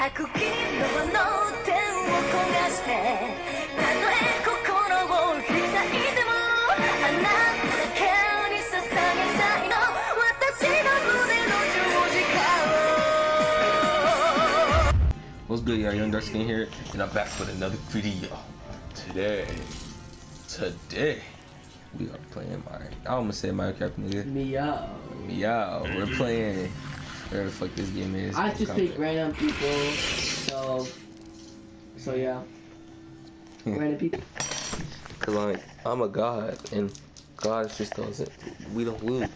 What's good y'all, Yungg DarkSkinn here, and I'm back with another video. Today, today, we are playing my, I almost said Minecraft nigga. Meow. Meow, we're mm-hmm. playing Whatever the fuck this game is. I just pick Comment. random people, so so yeah. random people. Cause like I'm a god, and God just doesn't. We don't lose.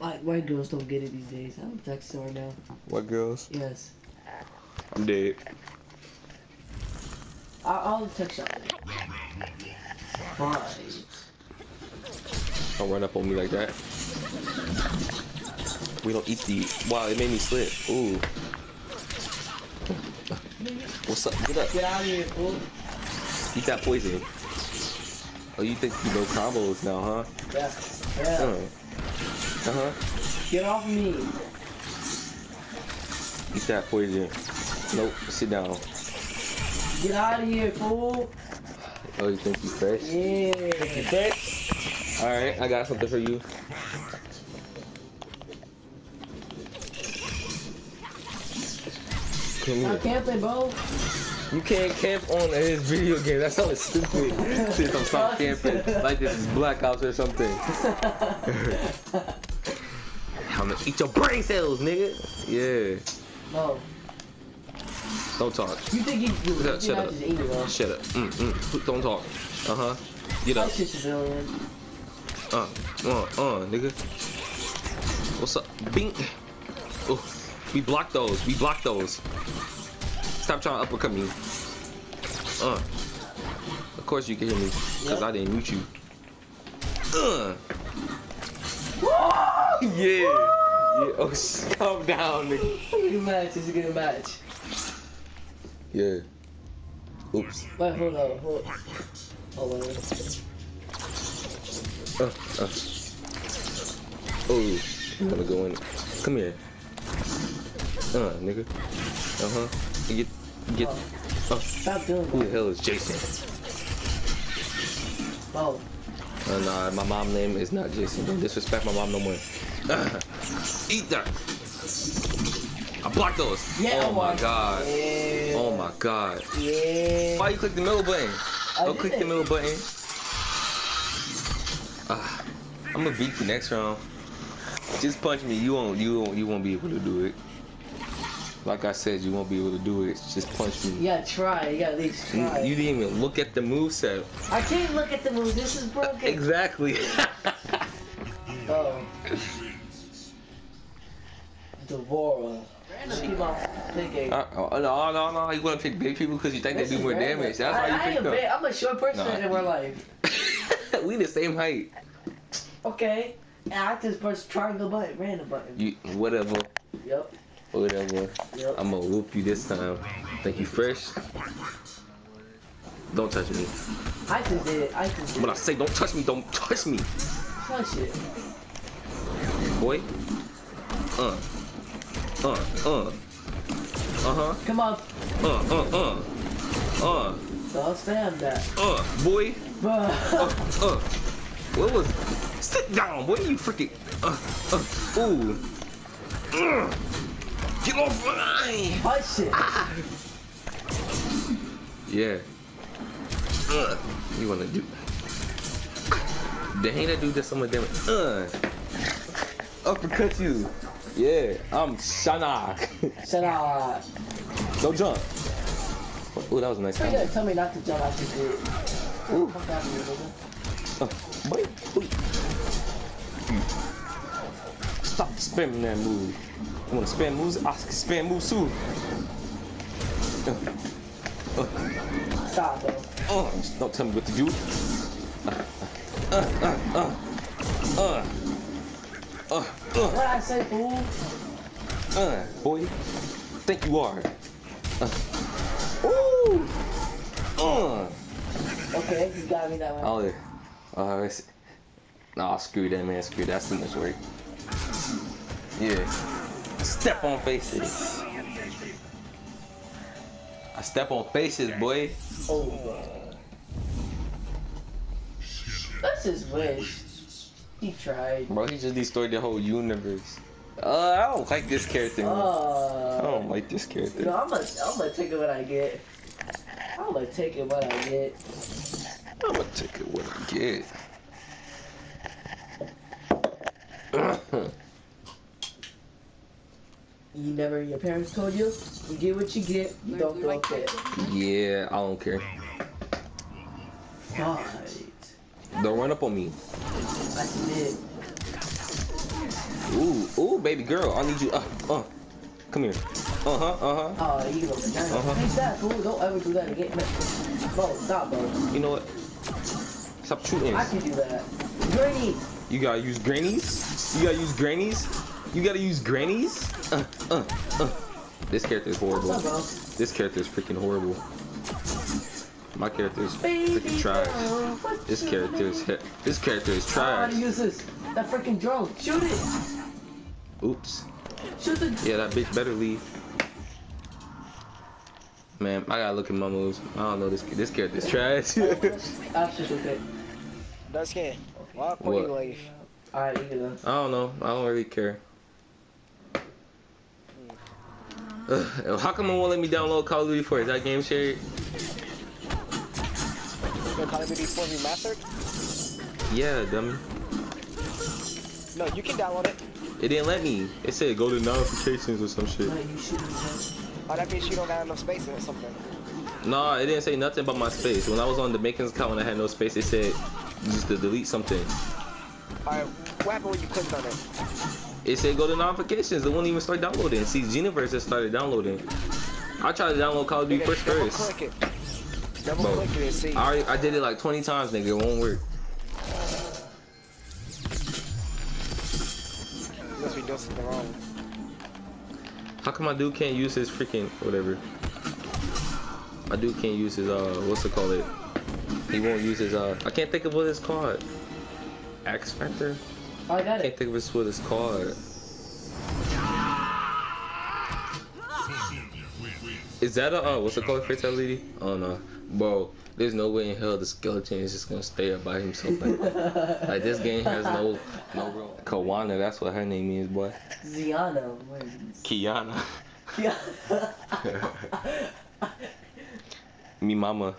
Like white girls don't get it these days. I'm texting right now. What girls? Yes. I'm dead. I'll, I'll text you. Fine. Don't run up on me like that. We don't eat the. Wow, it made me slip. Ooh. What's up? Get up. Get out of here, fool. Eat that poison. Oh, you think you know combos now, huh? Yeah. Yeah. Uh huh. Get off me. Eat that poison. Nope. Sit down. Get out of here, fool. Oh, you think you fresh? Yeah. Fresh? All right, I got something for you. Come I here. can't play bro. You can't camp on his video game. That sounds stupid. Since I'm stop camping like this is Black Ops or something. I'm gonna eat your brain cells, nigga. Yeah. No. Don't talk. You think you, you, Shut- you shut not up. just eat it, bro. Shut up. Mm, mm. Don't talk. Uh huh. Get up. That shit's civilian. Uh, uh, uh, nigga. What's up? Bing. Oh, we block those. We block those. Stop trying to uppercut me. Uh. Of course you can hear me, cause Yep. I didn't mute you. Uh. Yeah. Yeah. Oh, calm down, nigga. Good match. It's a good match. Yeah. Oops. Wait, hold on. Hold Oh, wait. Uh, uh. Oh, I'm gonna go in. Come here. Uh, nigga. Uh huh. Get, get. Oh, Stop doing who the hell is Jason? Bro. Uh, nah, my mom name is not Jason. Don't disrespect my mom no more. Uh, eat that. I blocked those. Yeah, oh my god. Yeah. Oh my god. Yeah. Why you click the middle button? I Don't click the middle button. Ah, I'm gonna beat you next round. Just punch me. You won't. You won't. You won't be able to do it. Like I said, you won't be able to do it. Just punch me. You gotta try. You gotta at least try. you didn't even look at the move set. I can't look at the move. This is broken. Exactly. Oh. D'Vorah. Random people I'm picking. Uh, oh, no, no, no. You want to pick big people because you think they do more random. damage. That's I, why you picked a big, I'm a short person Nah. in real life. we the same height. Okay. And I just press triangle button, random button. You whatever, Yep. whatever. Yep. I'm gonna whoop you this time. Thank you fresh? Don't touch me. I just did it. I just did When I say don't touch me, don't touch me, Touch it. boy. Uh, uh, uh, uh huh, Come on. uh, uh, uh, uh, Don't stand that. uh, boy. Uh, uh. What was? Sit down, boy. You freaking. Uh, uh. Ooh. Uh. Get off mine. Punch it. Yeah. Uh. You wanna do? The hate do this so much damage. Uh. Uppercut you. Yeah. I'm Shana. Up. Don't jump. Ooh, that was a nice combo. tell me not to jump after you. Ooh. Fuck out of here, nigga. Uh, boy. Ooh. Stop spamming that move. You wanna spam moves? I can spam moves too. Uh, uh, Stop, bro. uh, don't tell me what to do. Uh, uh, uh, uh, uh, uh, What I say, fool? uh, boy. Think you are. Uh, ooh. Uh. Okay, you got me that way. Oh, yeah. Uh, nah, screw that, man. Screw that. That's too much work. Yeah. Step on faces. I step on faces, boy. Oh. That's his wish. He tried. Bro, he just destroyed the whole universe. Uh, I don't like this character. man. I Uh, don't like this character. no, I'm gonna, I'm gonna take it what I get. I'm gonna take it what I get. I'm gonna take it what I get. You never, your parents told you, you get what you get, you don't throw a fit. yeah, I don't care. Right. Don't run up on me. I did. Ooh, ooh, baby girl, I need you. Uh, uh, come here. Uh huh, uh huh. Oh, you. Hey, stop, fool. Don't ever do that again. Bro, stop, bro. You know what? Stop shooting. I can do that. Granny! You gotta use grannies. You gotta use grannies. You gotta use grannies. Uh, uh, uh. This character is horrible. Up? This character is freaking horrible. My character is Baby freaking trash. This character is this character is I know how trash. to use this. That freaking drone. Shoot it! Oops. Shoot the. Yeah, that bitch better leave. Man, I gotta look at my moves. I don't know this this character is trash. I should shoot it. Dusky, walk What? you leave. Alright, you can. I don't know. I don't really care. Ugh, how come it won't let me download Call of Duty 4? Is that game shared? Call of Duty 4 remastered? Yeah, dummy. No, you can download it. It didn't let me. It said go to notifications or some shit. No, you shooting it. Oh, that means you don't got enough space in it or something. No, it didn't say nothing about my space. When I was on the Makins account and I had no space, it said just to delete something. Alright, what happened when you clicked on it? It said go to notifications. It won't even start downloading. See, Geniverse just started downloading. I tried to download Call of Duty first double first. click it. Double Bro, click it and see. I, already, I did it like 20 times, nigga. It won't work. You must be doing something wrong. How come my dude can't use his freaking whatever? My dude can't use his uh what's it called it? He won't use his uh I can't think of what it's called. X Factor? Oh, I got I can't think of what it's called. Is that a uh, what's it called fatality? Oh no. Bro, there's no way in hell the skeleton is just gonna stay up by himself like Like this game has no no real Kawana, that's what her name is, boy. Ziana wins. Kiana. Me mama.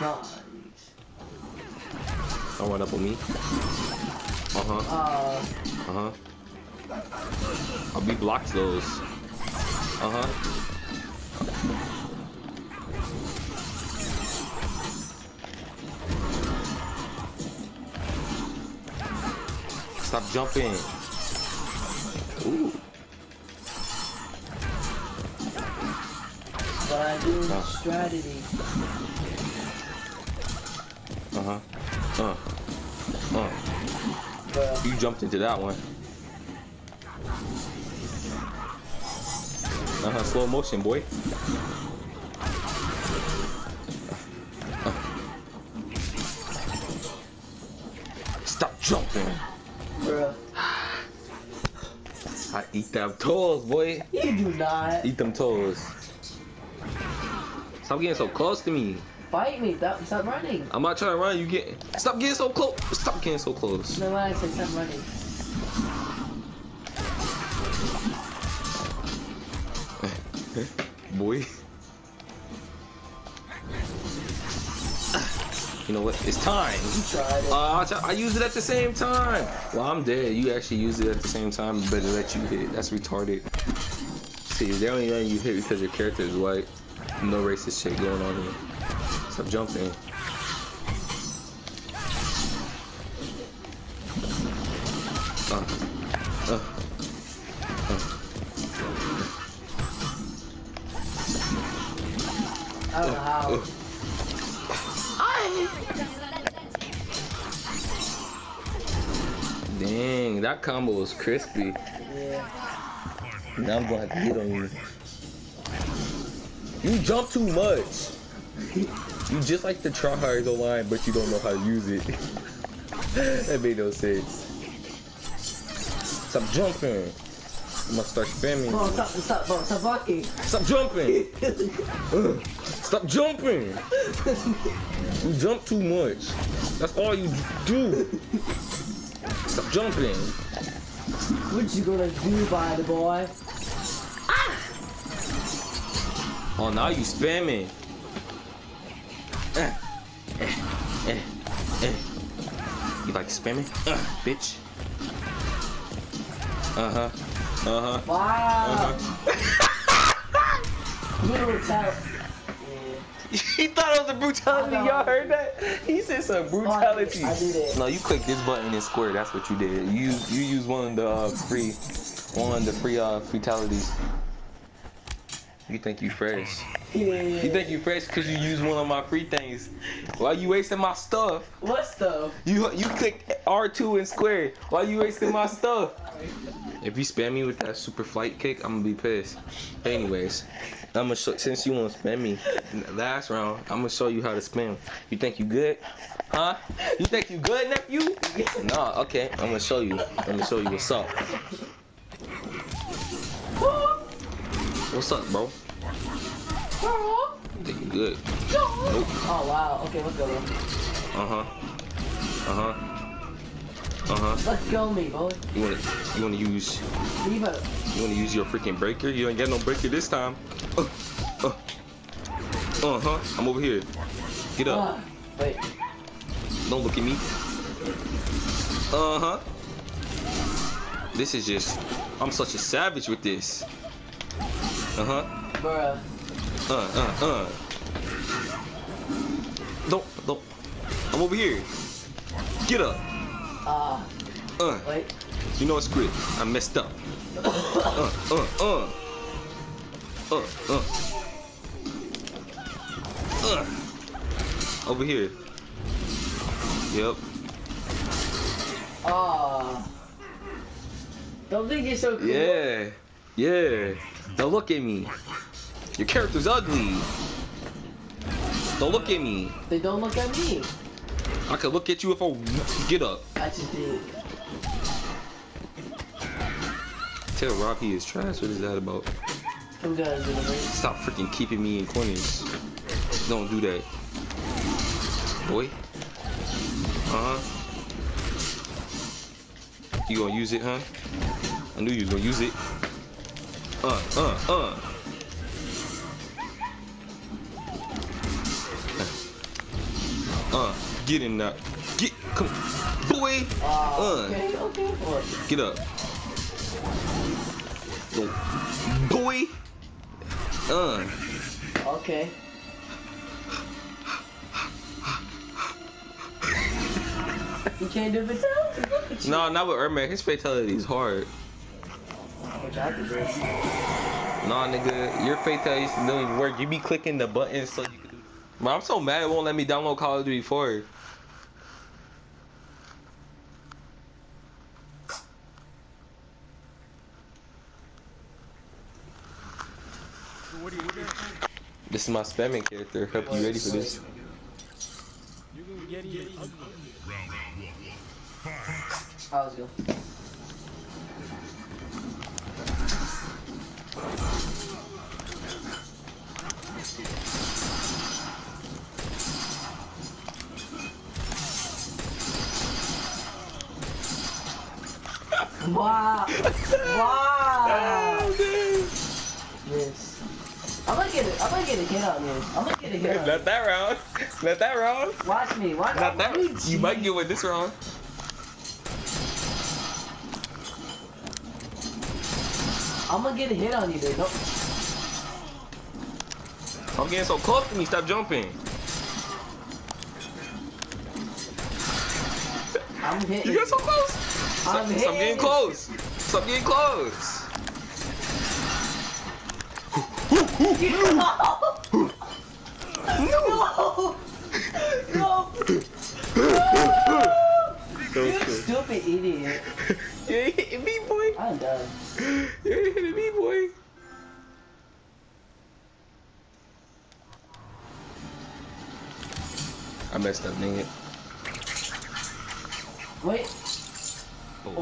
Nice. Don't run up on me. Uh-huh. Uh, Uh-huh. I'll be blocked those. Uh-huh. Stop jumping. Ooh. but I do Ah. strategy. Uh-huh. Uh. Uh. You jumped into that one. Uh-huh, slow motion, boy. Stop jumping. Bruh. I eat them toes, boy. You do not. Eat them toes. Stop getting so close to me. Fight me. Stop, stop running. I'm not trying to run. You get. Stop getting so close. Stop getting so close. No, I say stop running. boy. You know what? It's time. It. Uh, I, I used it at the same time. Well, I'm dead. You actually used it at the same time. Better let you hit. That's retarded. See, they only letting you hit because your character is white. No racist shit going on here. Stop jumping. Uh, uh, I don't know how. Dang, that combo was crispy. Yeah. Now I'm gonna have to get on you. You jump too much. You just like to try hard the tryhards online, but you don't know how to use it. that made no sense. Stop jumping. I'm gonna start spamming. Bro, stop, stop, bro, stop walking. Stop jumping. Stop jumping. You jump too much. That's all you do. Stop jumping. what you gonna do, by the boy? Ah! Oh, now you spamming. Eh, eh, eh, eh. You like spamming? Uh, bitch. Uh huh. Uh huh. Wow. Uh-huh. Little talent. he thought it was a brutality. Y'all heard that? He said some brutality. I did it. No, you click this button and square. That's what you did. You you use one of the uh, free, one of the free uh, fatalities. You think you fresh? Yeah. You think you fresh because you use one of my free things? Why you wasting my stuff? What stuff? You you click R2 and square. Why you wasting my stuff? If you spam me with that super flight kick, I'm gonna be pissed. Anyways, I'm gonna show since you wanna spam me last round, I'm gonna show you how to spam. You think you good? Huh? You think you good, nephew? no, okay. I'm gonna show you. I'm gonna show you what's up. What's up, bro? You think you good? Nope. Oh wow. Okay, let's go. Uh huh. Uh huh. Uh huh. Let's go, me boy. You wanna you wanna use Leave it. you wanna use your freaking breaker? You ain't got no breaker this time. Uh uh. Uh huh. I'm over here. Get up. Uh, wait. Don't look at me. Uh huh. This is just I'm such a savage with this. Uh huh. Bruh. Uh uh uh. Don't don't. I'm over here. Get up. Ah. Uh. wait. You know it's great. I messed up. Uh, uh, uh. Uh, uh. Uh. Over here. Yep. Ah. Don't think you're so cool. Yeah. Yeah. Don't look at me. Your character's ugly. Don't look at me. They don't look at me. I could look at you if I get up. I just did. Tell Rob he is trash. What is that about? Who guys in? Stop freaking keeping me in corners. Don't do that. Boy. Uh huh. You gonna use it, huh? I knew you was gonna use it. Uh, uh, uh. Get in there. Get, come, boy. Uh. okay, okay. Get up. Boy. Uh. Okay. you can't do fatality. Look at you. No, not with Ermac. His fatality is hard. Which I can do. Nah, nigga, your fatalities don't even work. You be clicking the buttons so you can do. Man, I'm so mad it won't let me download Call of Duty 4. What are you looking at? This is my spamming character. Hope you ready for this. You can get it ugly. I was go. Wow! Wow! Yes. I'm gonna get it. I'm gonna get a hit on this. I'm gonna get a hit on Not that round. Not that round. Watch me. Watch Not that. me. You might get with this round. I'm gonna get a hit on you, dude. Don't. I'm getting so close to me. Stop jumping. I'm hitting. You get so close. Stop, I'm stop hitting. getting close. Stop getting close. No! No! No. You stupid idiot. You ain't hitting me, boy. I'm done. You ain't hitting me, boy. I messed up, dang it. Wait. どう。